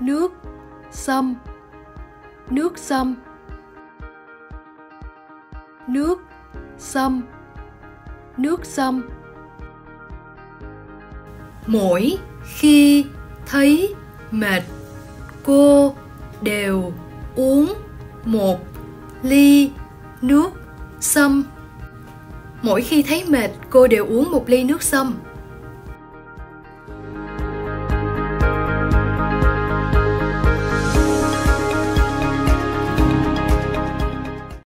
nước sâm. Nước sâm. Nước sâm. Nước sâm. Mỗi khi thấy mệt, cô đều uống một ly nước sâm. Mỗi khi thấy mệt, cô đều uống một ly nước sâm.